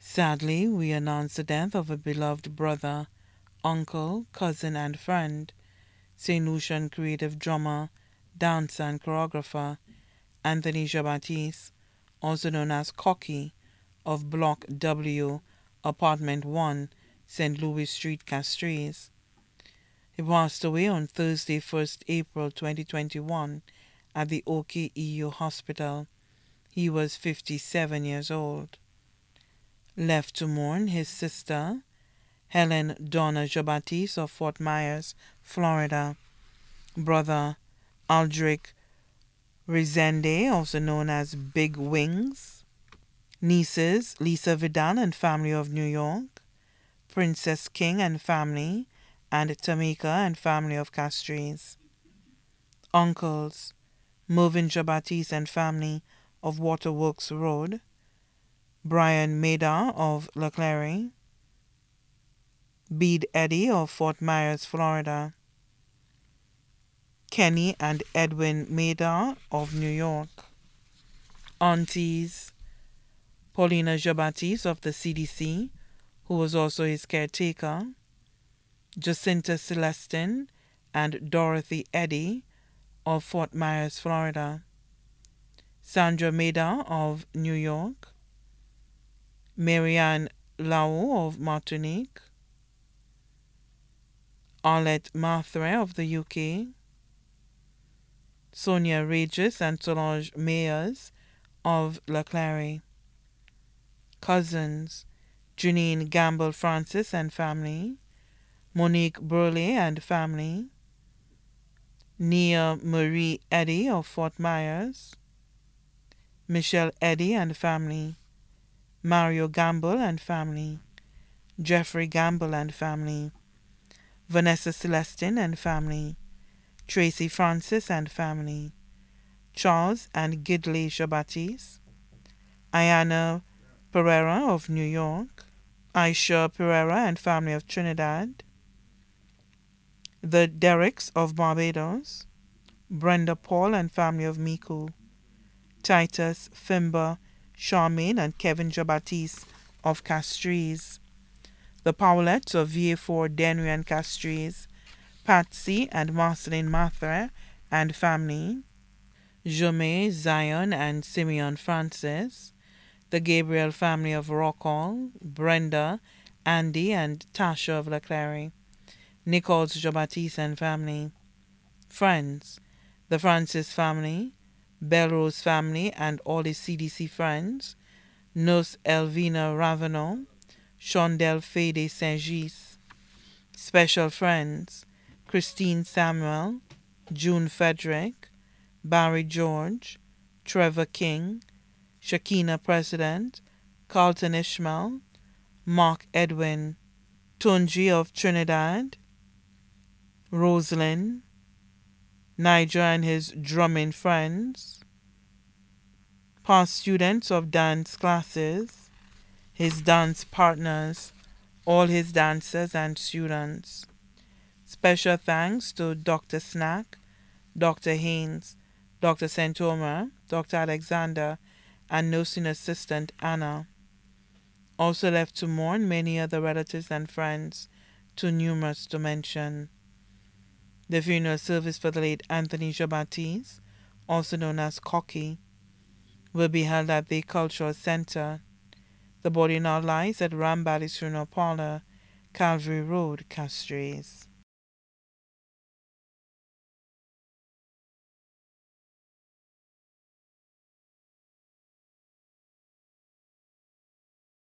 Sadly, we announce the death of a beloved brother, uncle, cousin, and friend, St. Lucian creative drummer, dancer, and choreographer, Anthony Jean-Baptiste, also known as Cocky, of Block W, Apartment 1, St. Louis Street, Castries. He passed away on Thursday, 1st April 2021 at the OKEU Hospital. He was 57 years old. Left to mourn his sister, Helen Donna Jean-Baptiste of Fort Myers, Florida, brother Aldrich Rezende, also known as Big Wings, nieces Lisa Vidal and family of New York, Princess King and family, and Tamika and family of Castries, uncles Mervyn Jean-Baptiste and family of Waterworks Road, Brian Maida of LeClaire, Bede Eddy of Fort Myers, Florida, Kenny and Edwin Maida of New York, aunties Paulina Jean-Baptiste of the CDC, who was also his caretaker, Jacinta Celestin and Dorothy Eddy of Fort Myers, Florida, Sandra Maida of New York, Marianne Lau of Martinique, Arlette Marthre of the UK, Sonia Regis and Solange Mayers of La Clery, cousins Janine Gamble Francis and family, Monique Burley and family, Nia Marie Eddy of Fort Myers, Michelle Eddy and family, Mario Gamble and family, Jeffrey Gamble and family, Vanessa Celestin and family, Tracy Francis and family, Charles and Gidley Jean-Baptiste, Ayana Pereira of New York, Aisha Pereira and family of Trinidad, the Derricks of Barbados, Brenda Paul and family of Micoud, Titus, Fimba, Charmaine and Kevin Jean-Baptiste of Castries, the Powlettes of VA4 Dennery and Castries, Patsy and Marceline Mathre and family, Jomé, Zion and Simeon Francis, the Gabriel family of Rockall, Brenda, Andy and Tasha of LeClaire, Nichols Jean-Baptiste and family, friends, the Francis family, Belrose family and all his CDC friends, Nurse Elvina Ravenel, Shondel Fede Saint-Gis, special friends, Christine Samuel, June Frederick, Barry George, Trevor King, Shakina President, Carlton Ishmael, Mark Edwin, Tunji of Trinidad, Rosalind, Niger and his drumming friends, past students of dance classes, his dance partners, all his dancers and students. Special thanks to Dr. Snack, Dr. Haynes, Dr. Santoma, Dr. Alexander, and nursing assistant Anna. Also left to mourn many other relatives and friends, too numerous to mention. The funeral service for the late Anthony Jean-Baptiste, also known as Cocky, will be held at the Cultural Center. The body now lies at Ram Funeral Parlor, Calvary Road, Castries.